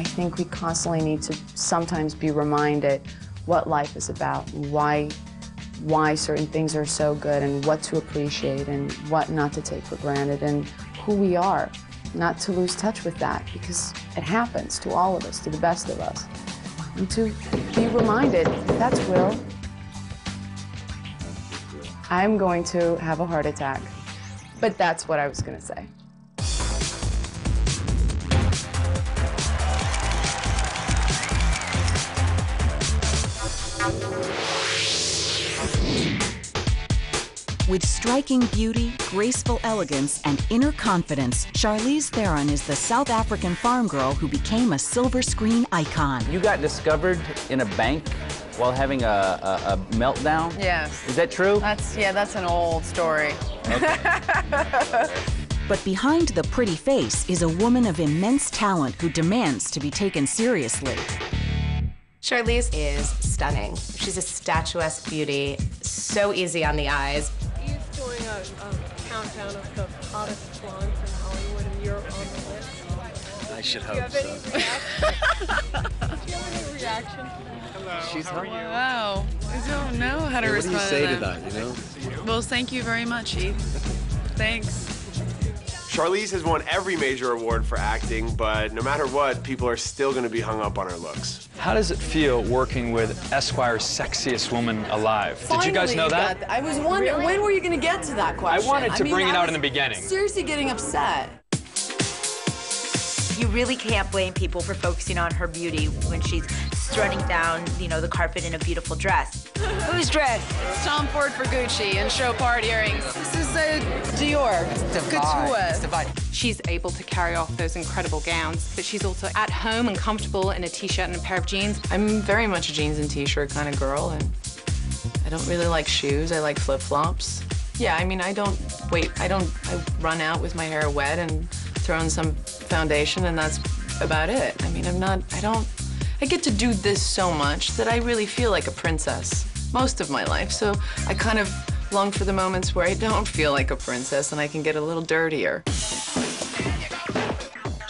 I think we constantly need to sometimes be reminded what life is about, why why certain things are so good and what to appreciate and what not to take for granted and who we are. Not to lose touch with that because it happens to all of us, to the best of us. And to be reminded, that's Will. I'm going to have a heart attack. But that's what I was going to say. With striking beauty, graceful elegance, and inner confidence, Charlize Theron is the South African farm girl who became a silver screen icon. You got discovered in a bank while having a, a, a meltdown? Yes. Is that true? That's, yeah, that's an old story. But behind the pretty face is a woman of immense talent who demands to be taken seriously. Charlize is stunning. She's a statuesque beauty, so easy on the eyes. He's doing a, a countdown of the hottest blondes in Hollywood, and you're on the list. I should Do hope have so. Do you have any reaction to that? Hello. She's how are hot. you? Wow. I don't know how to respond. What do respond you say to that. that, you know? Well, thank you very much, Heath. Thanks. Charlize has won every major award for acting, but no matter what, people are still going to be hung up on her looks. How does it feel working with Esquire's sexiest woman alive? Did you guys know that? I was wondering, when were you going to get to that question? I wanted to mean, bring it out in the beginning. Seriously getting upset. You really can't blame people for focusing on her beauty when she's strutting down, you know, the carpet in a beautiful dress. Whose dress? It's Tom Ford for Gucci and Chopard earrings. This is uh, a Dior. Couture. She's able to carry off those incredible gowns, but she's also at home and comfortable in a t-shirt and a pair of jeans. I'm very much a jeans and t-shirt kind of girl, and I don't really like shoes. I like flip-flops. Yeah, I mean, I don't wait. I don't. I run out with my hair wet and throw on some foundation, and that's about it. I mean, I'm not. I don't. I get to do this so much that I really feel like a princess most of my life. So I kind of long for the moments where I don't feel like a princess and I can get a little dirtier.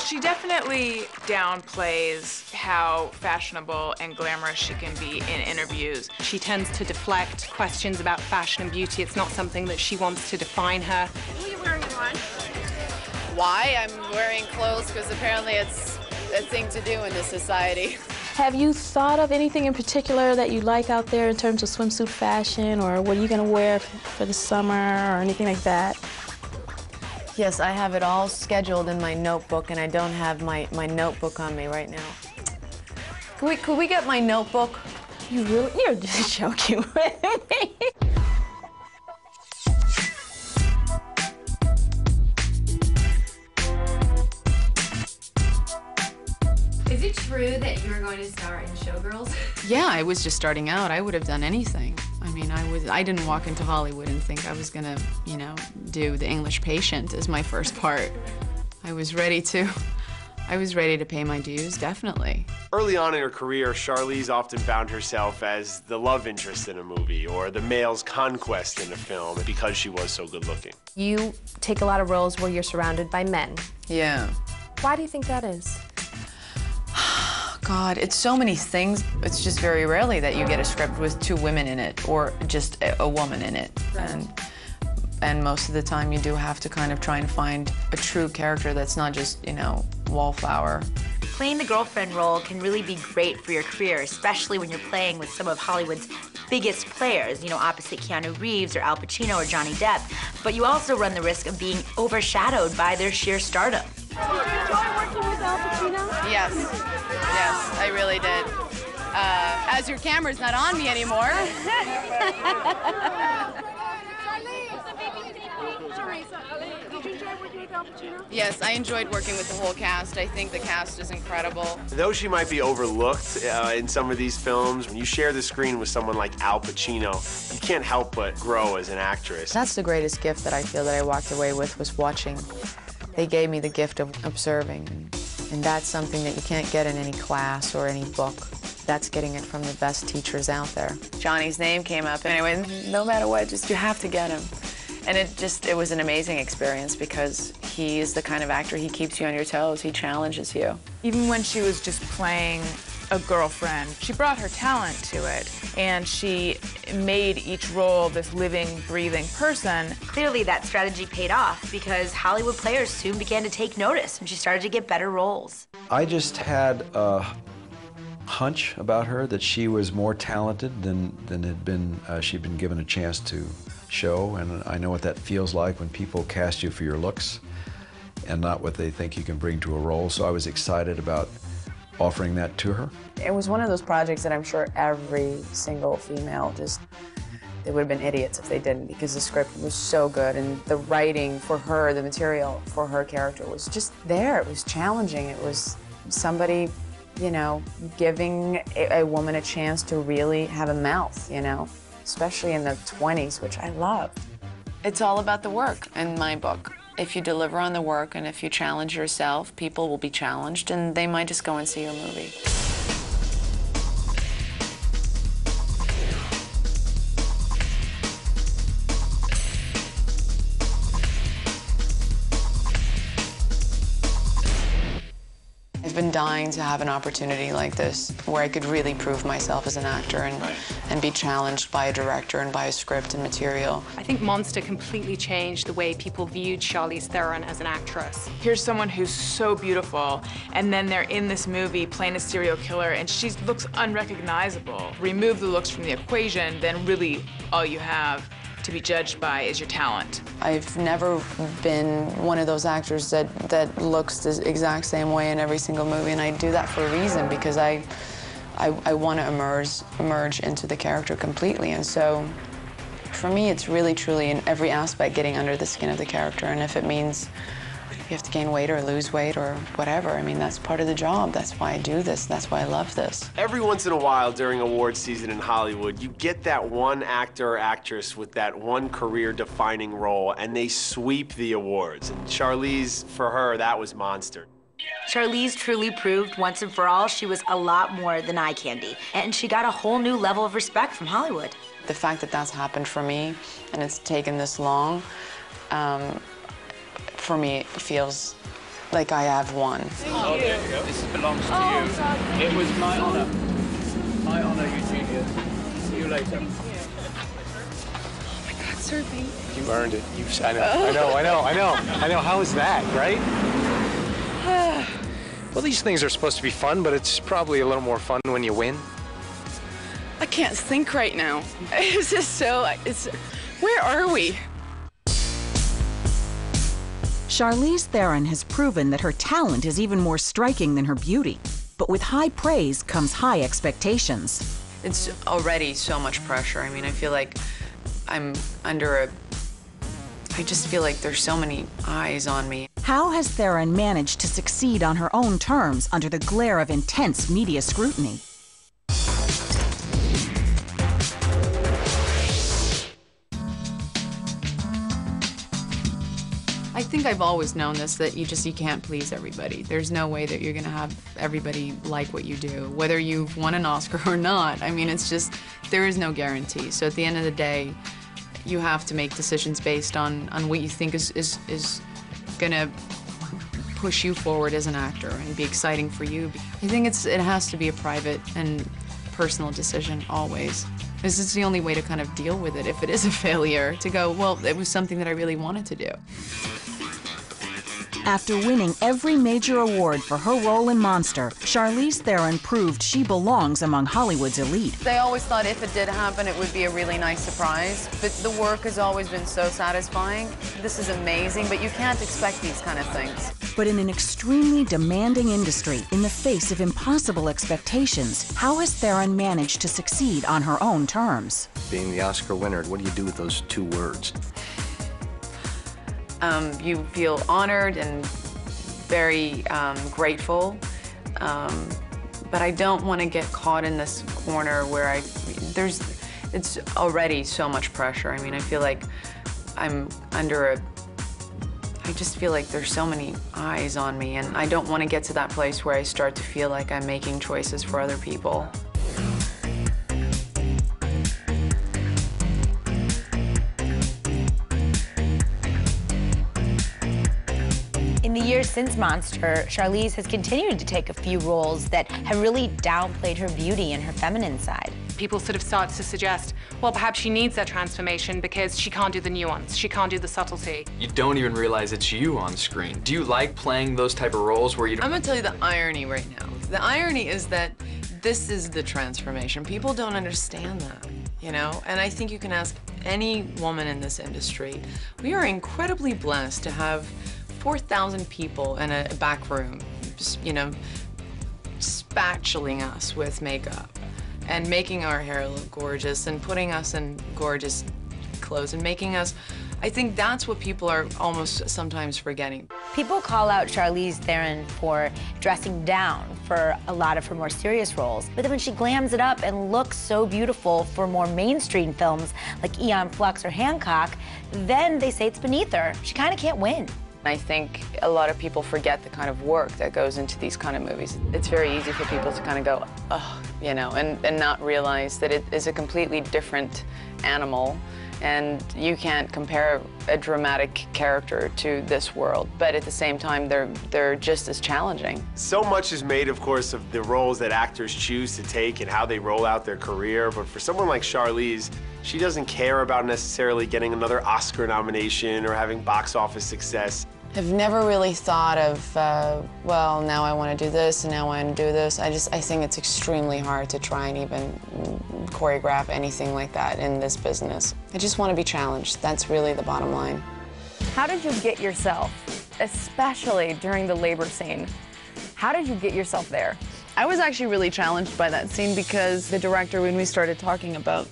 She definitely downplays how fashionable and glamorous she can be in interviews. She tends to deflect questions about fashion and beauty. It's not something that she wants to define her. What are you wearing in lunch? Why? I'm wearing clothes because apparently it's a thing to do in this society. Have you thought of anything in particular that you like out there in terms of swimsuit fashion, or what are you going to wear for the summer, or anything like that? Yes, I have it all scheduled in my notebook, and I don't have my, my notebook on me right now. Could we, could we get my notebook? You really, you're just joking with me. True that you were going to star in Showgirls? Yeah, I was just starting out. I would have done anything. I mean, I was I didn't walk into Hollywood and think I was gonna, you know, do The English Patient as my first part. I was ready to I was ready to pay my dues, definitely. Early on in her career, Charlize often found herself as the love interest in a movie or the male's conquest in a film because she was so good looking. You take a lot of roles where you're surrounded by men. Yeah. Why do you think that is? God, it's so many things. It's just very rarely that you get a script with two women in it or just a, a woman in it. And and most of the time you do have to kind of try and find a true character that's not just, you know, wallflower. Playing the girlfriend role can really be great for your career, especially when you're playing with some of Hollywood's biggest players, you know, opposite Keanu Reeves or Al Pacino or Johnny Depp. But you also run the risk of being overshadowed by their sheer stardom. Did you enjoy working with Al Pacino? Yes. Yes, I really did. Uh, as your camera's not on me anymore. Did you enjoy working with Al Pacino? yes, I enjoyed working with the whole cast. I think the cast is incredible. Though she might be overlooked uh, in some of these films, when you share the screen with someone like Al Pacino, you can't help but grow as an actress. That's the greatest gift that I feel that I walked away with was watching. They gave me the gift of observing, and, and that's something that you can't get in any class or any book. That's getting it from the best teachers out there. Johnny's name came up and anyway. No matter what, just you have to get him. And it just, it was an amazing experience because he is the kind of actor, he keeps you on your toes, he challenges you. Even when she was just playing a girlfriend, she brought her talent to it, and she made each role this living, breathing person. Clearly, that strategy paid off because Hollywood players soon began to take notice and she started to get better roles. I just had a hunch about her that she was more talented than, than had been, uh, she'd been given a chance to show, and I know what that feels like when people cast you for your looks and not what they think you can bring to a role. So I was excited about offering that to her. It was one of those projects that I'm sure every single female just they would have been idiots if they didn't because the script was so good and the writing for her, the material for her character was just there. It was challenging. It was somebody, you know, giving a, a woman a chance to really have a mouth, you know, especially in the 20s, which I love. It's all about the work in my book. If you deliver on the work and if you challenge yourself, people will be challenged and they might just go and see your movie. I've dying to have an opportunity like this where I could really prove myself as an actor and, and be challenged by a director and by a script and material. I think Monster completely changed the way people viewed Charlize Theron as an actress. Here's someone who's so beautiful, and then they're in this movie playing a serial killer, and she looks unrecognizable. Remove the looks from the equation, then really all you have to be judged by is your talent. I've never been one of those actors that, that looks the exact same way in every single movie, and I do that for a reason because I, I, I want to emerge, emerge into the character completely. And so for me, it's really, truly in every aspect getting under the skin of the character. And if it means you have to gain weight or lose weight or whatever, I mean, that's part of the job. That's why I do this. That's why I love this. Every once in a while during award season in Hollywood, you get that one actor or actress with that one career defining role, and they sweep the awards. And Charlize, for her, that was Monster. Charlize truly proved once and for all she was a lot more than eye candy, and she got a whole new level of respect from Hollywood. The fact that that's happened for me and it's taken this long, um, for me, it feels like I have won. Oh, there you go. This belongs to oh, you. It was my honor. My honor, Eugenia. See you later. Oh my God, Sir, thank you. You earned it. You, I know, I know, I know, I know, I know. How is that, right? well, these things are supposed to be fun, but it's probably a little more fun when you win. I can't think right now. It's just so. It's. Where are we? Charlize Theron has proven that her talent is even more striking than her beauty. But with high praise comes high expectations. It's already so much pressure. I mean, I feel like I'm under a. I just feel like there's so many eyes on me. How has Theron managed to succeed on her own terms under the glare of intense media scrutiny? I think I've always known this that you just you can't please everybody. There's no way that you're gonna have everybody like what you do, whether you've won an Oscar or not. I mean, it's just there is no guarantee. So at the end of the day, you have to make decisions based on on what you think is is is gonna push you forward as an actor and be exciting for you. I think it's it has to be a private and personal decision always. This is the only way to kind of deal with it if it is a failure, to go, well, it was something that I really wanted to do. After winning every major award for her role in Monster, Charlize Theron proved she belongs among Hollywood's elite. They always thought if it did happen, it would be a really nice surprise. But the work has always been so satisfying. This is amazing, but you can't expect these kind of things. But in an extremely demanding industry, in the face of impossible expectations, how has Theron managed to succeed on her own terms? Being the Oscar winner, what do you do with those two words? Um, you feel honored and very um, grateful. Um, but I don't want to get caught in this corner where I, there's, it's already so much pressure. I mean, I feel like I'm under a, I just feel like there's so many eyes on me, and I don't want to get to that place where I start to feel like I'm making choices for other people. Since Monster, Charlize has continued to take a few roles that have really downplayed her beauty and her feminine side. People sort of start to suggest, well, perhaps she needs that transformation because she can't do the nuance, she can't do the subtlety. You don't even realize it's you on screen. Do you like playing those type of roles where you don't... I'm gonna tell you the irony right now. The irony is that this is the transformation. People don't understand that, you know? And I think you can ask any woman in this industry. We are incredibly blessed to have 4,000 people in a back room, you know, spatuling us with makeup and making our hair look gorgeous and putting us in gorgeous clothes and making us I think that's what people are almost sometimes forgetting. People call out Charlize Theron for dressing down for a lot of her more serious roles, but then when she glams it up and looks so beautiful for more mainstream films like Aeon Flux or Hancock, then they say it's beneath her. She kind of can't win. I think a lot of people forget the kind of work that goes into these kind of movies. It's very easy for people to kind of go, oh, you know, and, and not realize that it is a completely different animal and you can't compare a dramatic character to this world. But at the same time, they're, they're just as challenging. So much is made, of course, of the roles that actors choose to take and how they roll out their career. But for someone like Charlize, she doesn't care about necessarily getting another Oscar nomination or having box office success. I've never really thought of, uh, well, now I want to do this and now I want to do this. I just, I think it's extremely hard to try and even choreograph anything like that in this business. I just want to be challenged. That's really the bottom line. How did you get yourself, especially during the labor scene, how did you get yourself there? I was actually really challenged by that scene because the director, when we started talking about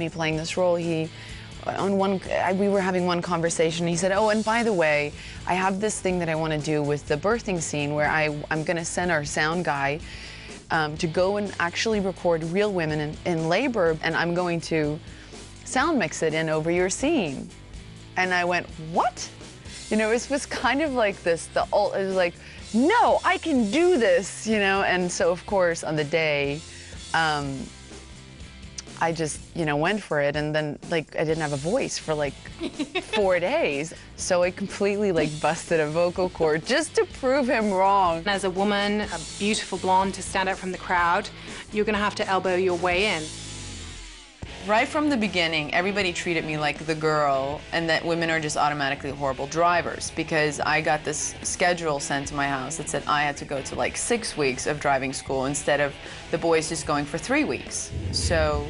me playing this role, he on one, we were having one conversation. He said, "Oh, and by the way, I have this thing that I want to do with the birthing scene where I, I'm going to send our sound guy um, to go and actually record real women in, in labor, and I'm going to sound mix it in over your scene." And I went, "What?" You know, it was kind of like this. The it was like, "No, I can do this," you know. And so, of course, on the day. Um, I just, you know, went for it and then like I didn't have a voice for like four days. So I completely like busted a vocal cord just to prove him wrong. As a woman, a beautiful blonde to stand out from the crowd, you're gonna have to elbow your way in. Right from the beginning, everybody treated me like the girl and that women are just automatically horrible drivers because I got this schedule sent to my house that said I had to go to like six weeks of driving school instead of the boys just going for three weeks. So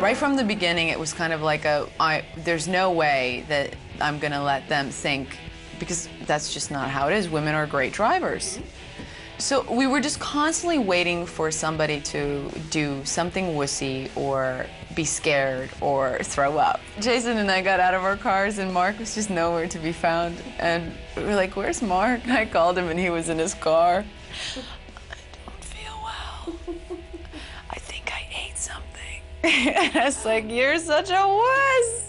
Right from the beginning, it was kind of like a, I, there's no way that I'm gonna let them think, because that's just not how it is. Women are great drivers. So we were just constantly waiting for somebody to do something wussy or be scared or throw up. Jason and I got out of our cars and Mark was just nowhere to be found. And we were like, where's Mark? I called him and he was in his car. I was like, you're such a wuss.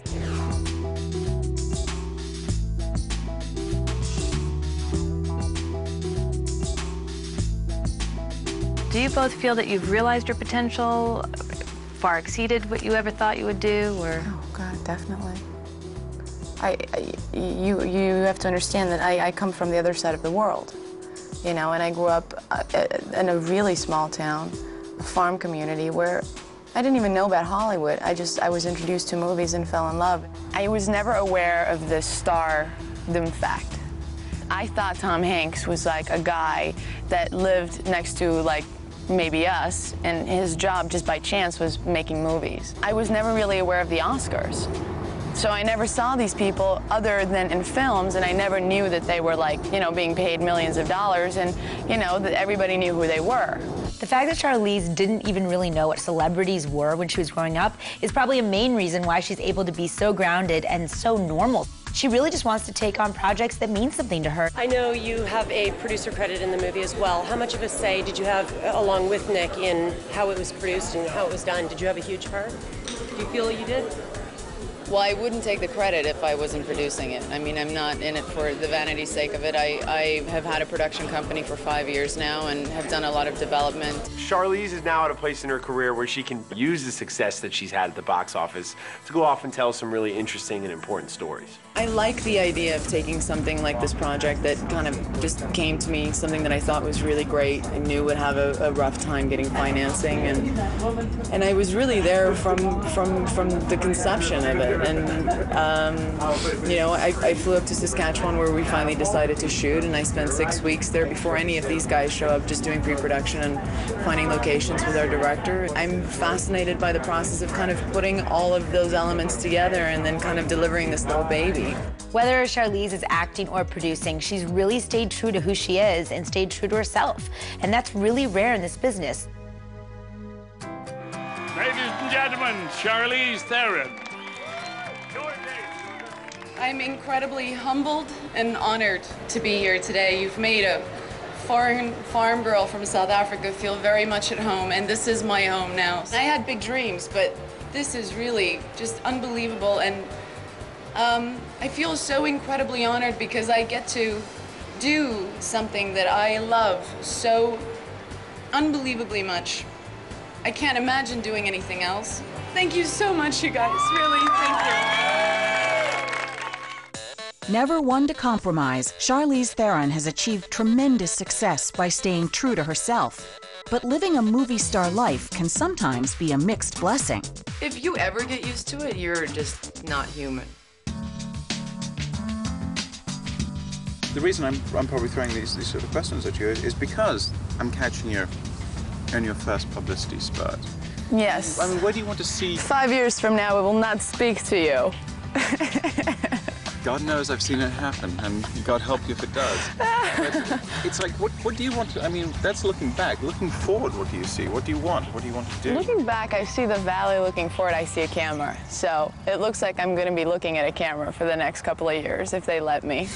Do you both feel that you've realized your potential, far exceeded what you ever thought you would do, or? Oh God, definitely. I, I you, you have to understand that I, I come from the other side of the world, you know, and I grew up uh, in a really small town, a farm community where I didn't even know about Hollywood. I just, I was introduced to movies and fell in love. I was never aware of the stardom fact. I thought Tom Hanks was like a guy that lived next to like maybe us, and his job just by chance was making movies. I was never really aware of the Oscars. So I never saw these people other than in films, and I never knew that they were like, you know, being paid millions of dollars, and, you know, that everybody knew who they were. The fact that Charlize didn't even really know what celebrities were when she was growing up is probably a main reason why she's able to be so grounded and so normal. She really just wants to take on projects that mean something to her. I know you have a producer credit in the movie as well. How much of a say did you have, uh, along with Nick, in how it was produced and how it was done? Did you have a huge part? Do you feel you did? Well, I wouldn't take the credit if I wasn't producing it. I mean, I'm not in it for the vanity sake of it. I, I have had a production company for five years now and have done a lot of development. Charlize is now at a place in her career where she can use the success that she's had at the box office to go off and tell some really interesting and important stories. I like the idea of taking something like this project that kind of just came to me, something that I thought was really great. I knew would have a, a rough time getting financing, and and I was really there from from from the conception of it. And um, you know, I, I flew up to Saskatchewan where we finally decided to shoot, and I spent six weeks there before any of these guys show up, just doing pre-production and finding locations with our director. I'm fascinated by the process of kind of putting all of those elements together and then kind of delivering this little baby. Whether Charlize is acting or producing, she's really stayed true to who she is and stayed true to herself. And that's really rare in this business. Ladies and gentlemen, Charlize Theron. I'm incredibly humbled and honored to be here today. You've made a foreign farm girl from South Africa feel very much at home, and this is my home now. I had big dreams, but this is really just unbelievable, and um, I feel so incredibly honored because I get to do something that I love so unbelievably much. I can't imagine doing anything else. Thank you so much, you guys. Really, thank you. Never one to compromise, Charlize Theron has achieved tremendous success by staying true to herself. But living a movie star life can sometimes be a mixed blessing. If you ever get used to it, you're just not human. The reason I'm, I'm probably throwing these, these sort of questions at you is because I'm catching you in your first publicity spurt. Yes. I mean, where do you want to see? Five years from now, we will not speak to you. God knows I've seen it happen, and God help you if it does. But it's like, what, what do you want to, I mean, that's looking back. Looking forward, what do you see? What do you want? What do you want to do? Looking back, I see the valley. Looking forward, I see a camera. So it looks like I'm going to be looking at a camera for the next couple of years, if they let me.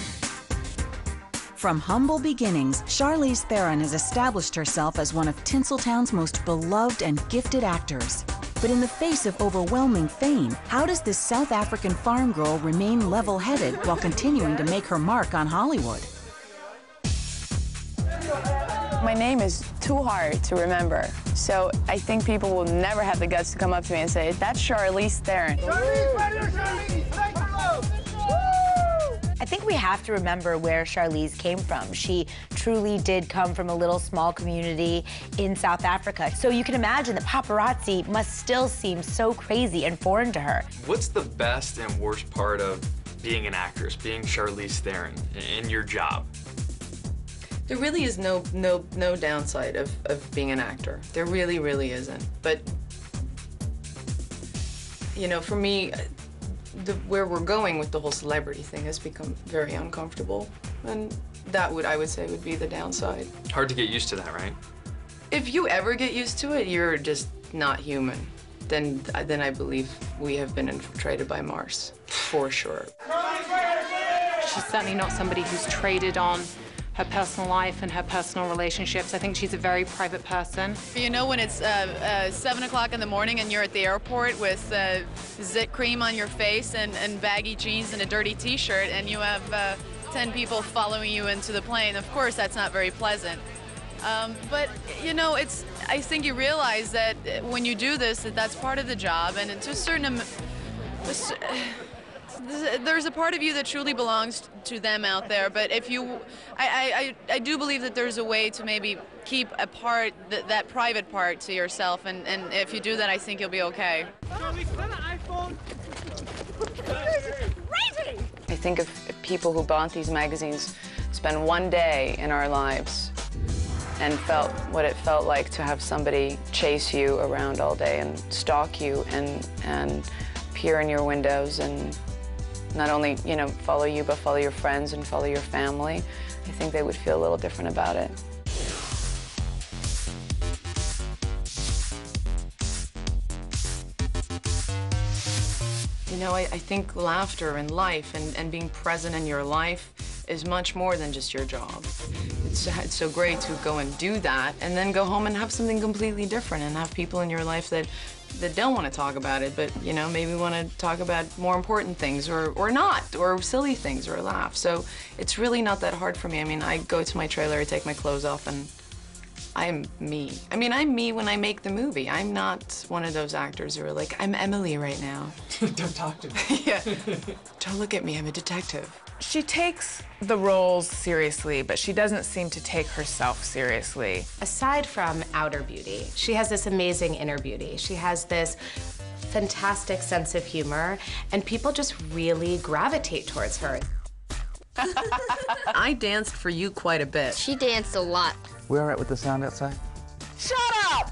From humble beginnings, Charlize Theron has established herself as one of Tinseltown's most beloved and gifted actors. But in the face of overwhelming fame, how does this South African farm girl remain level-headed while continuing to make her mark on Hollywood? My name is too hard to remember. So I think people will never have the guts to come up to me and say, that's Charlize Theron. I think we have to remember where Charlize came from. She truly did come from a little small community in South Africa. So you can imagine the paparazzi must still seem so crazy and foreign to her. What's the best and worst part of being an actress, being Charlize Theron, in your job? There really is no no no downside of, of being an actor. There really, really isn't. But you know, for me, the, where we're going with the whole celebrity thing has become very uncomfortable, and that would I would say would be the downside. Hard to get used to that, right? If you ever get used to it, you're just not human. Then then I believe we have been infiltrated by Mars, for sure. She's certainly not somebody who's traded on her personal life and her personal relationships. I think she's a very private person. You know when it's uh, uh, 7 o'clock in the morning and you're at the airport with uh, zit cream on your face and, and baggy jeans and a dirty t-shirt and you have uh, 10 people following you into the plane, of course that's not very pleasant. Um, but, you know, it's, I think you realize that when you do this, that that's part of the job and to a certain am- there's a part of you that truly belongs to them out there, but if you, I, I, I do believe that there's a way to maybe keep a part, that, that private part to yourself, and, and if you do that, I think you'll be okay. I think of people who bought these magazines spend one day in our lives and felt what it felt like to have somebody chase you around all day and stalk you and, and peer in your windows and not only, you know, follow you, but follow your friends and follow your family, I think they would feel a little different about it. You know, I, I think laughter and life and, and being present in your life is much more than just your job. It's, it's so great to go and do that and then go home and have something completely different and have people in your life that that don't want to talk about it, but you know, maybe want to talk about more important things or, or not, or silly things or laugh. So it's really not that hard for me. I mean, I go to my trailer, I take my clothes off, and I'm me. I mean, I'm me when I make the movie. I'm not one of those actors who are like, I'm Emily right now. Don't talk to me. yeah. Don't look at me, I'm a detective. She takes the roles seriously, but she doesn't seem to take herself seriously. Aside from outer beauty, she has this amazing inner beauty. She has this fantastic sense of humor, and people just really gravitate towards her. I danced for you quite a bit. She danced a lot. We all right with the sound outside? Shut up!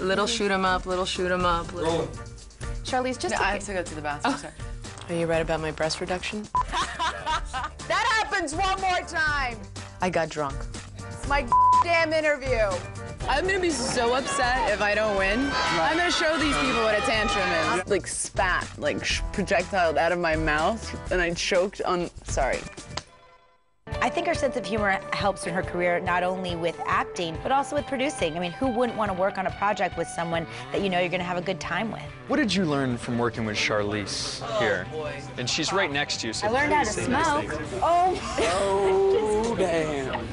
Little shoot 'em up, little shoot 'em up. Little... Charlize, just No, I have to go to the bathroom. Oh. Sorry. Are you right about my breast reduction? That happens one more time. I got drunk. It's my damn interview. I'm gonna be so upset if I don't win. I'm gonna show these people what a tantrum is. Like spat, like projectile out of my mouth, and I choked on. Sorry. I think her sense of humor helps in her career not only with acting, but also with producing. I mean, who wouldn't want to work on a project with someone that you know you're going to have a good time with? What did you learn from working with Charlize here? And she's right next to you. So I learned how to please say nice smoke. things. Oh, oh damn.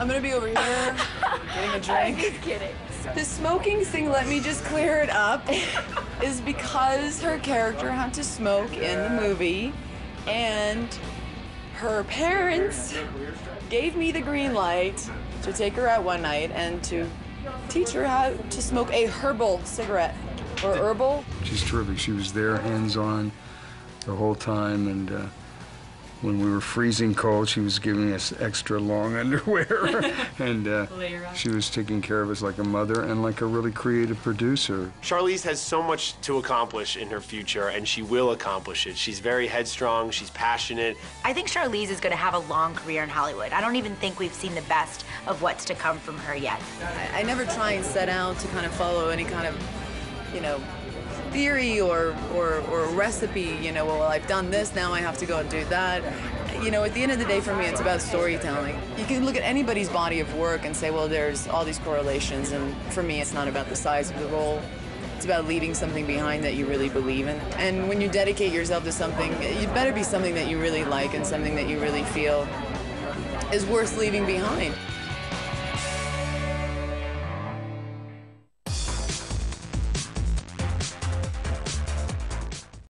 I'm gonna be over here getting a drink. just kidding. The smoking thing, let me just clear it up, is because her character had to smoke in the movie, and her parents gave me the green light to take her out one night and to teach her how to smoke a herbal cigarette or herbal. She's terrific. She was there, hands-on, the whole time, and uh, when we were freezing cold, she was giving us extra long underwear, and uh, she was taking care of us like a mother and like a really creative producer. Charlize has so much to accomplish in her future, and she will accomplish it. She's very headstrong, she's passionate. I think Charlize is going to have a long career in Hollywood. I don't even think we've seen the best of what's to come from her yet. I, I never try and set out to kind of follow any kind of, you know, theory or, or, or recipe, you know, well, I've done this, now I have to go and do that. You know, at the end of the day, for me, it's about storytelling. You can look at anybody's body of work and say, well, there's all these correlations, and for me, it's not about the size of the role. It's about leaving something behind that you really believe in. And when you dedicate yourself to something, it better be something that you really like and something that you really feel is worth leaving behind.